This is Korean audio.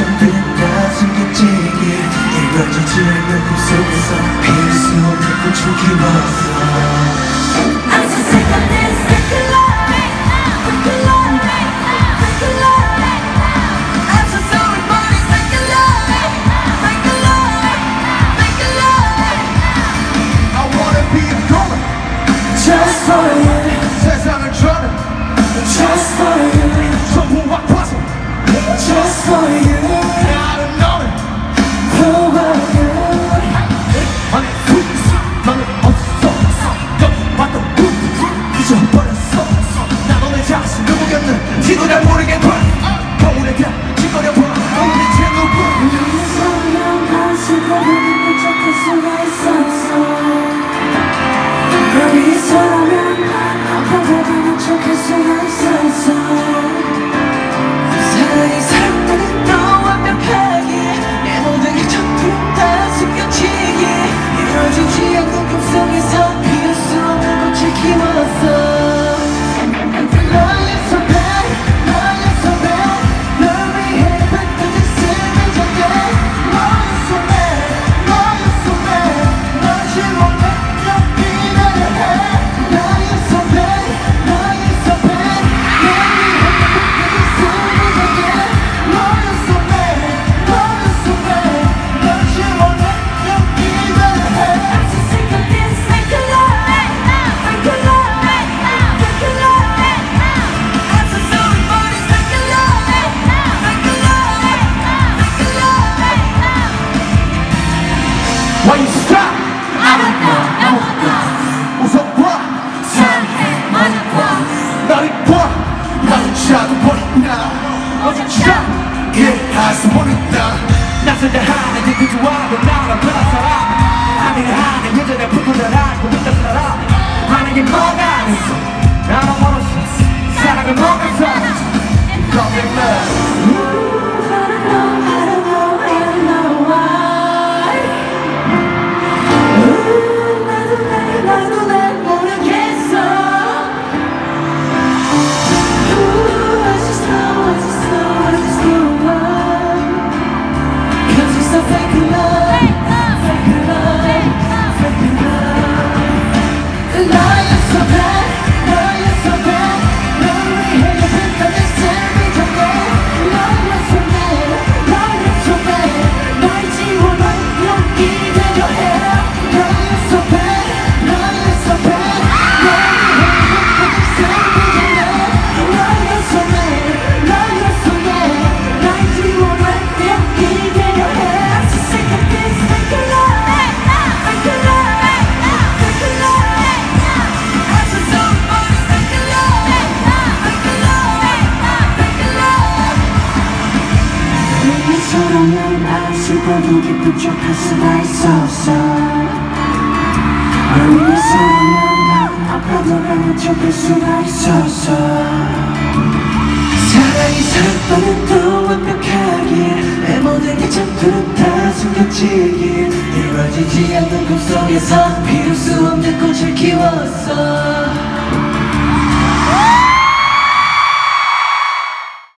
손들다 숨겨지기 일반적 질문 꿈속에서 필수 없는 꿈추기와 그할 수는 있다. 나서다 하는 그 좋아도 나랑 편한 사람. 하는 하는 여자들 부끄러워 알고 믿다 살아 하는 게 뭐가 아니지 나랑 멀어서 사랑을 먹어서 Loving love 사랑은 아스다도 기쁜 척할 수가 있었어 너의 사랑은 아파도 가는 척할 수가 있었어 사랑이 사랑보다 더 완벽하길 내 모든 게 전부 다 숨겨지길. 이루어지지 않는 꿈속에서 피울 수 없는 꽃을 키웠어.